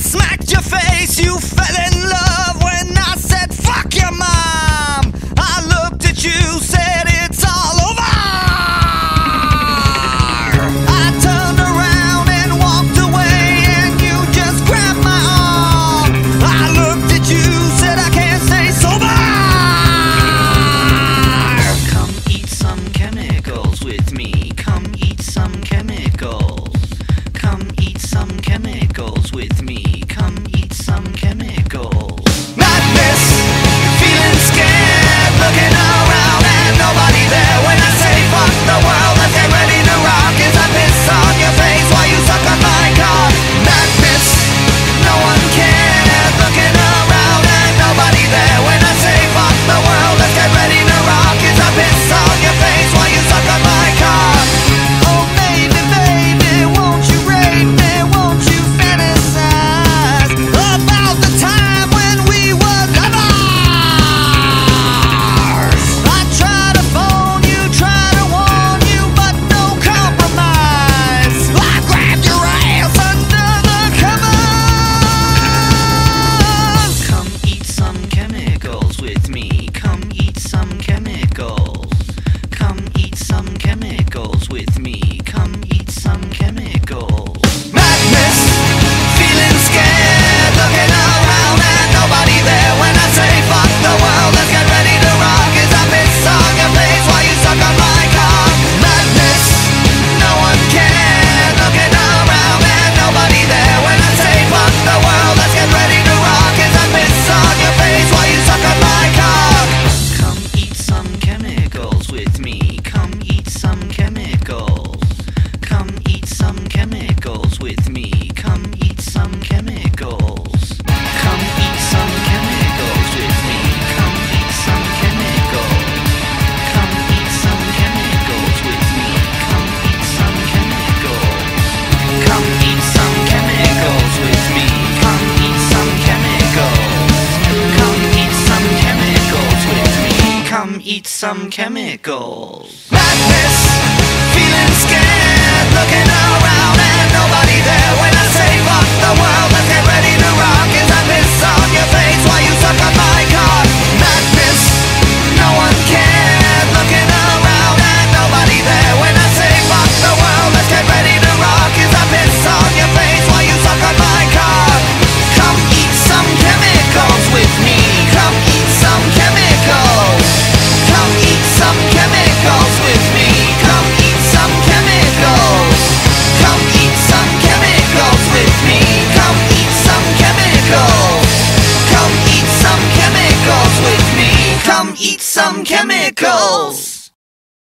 Smacked your face, you fell in love. with me. eat some chemicals. Madness! with me. Come eat some chemicals.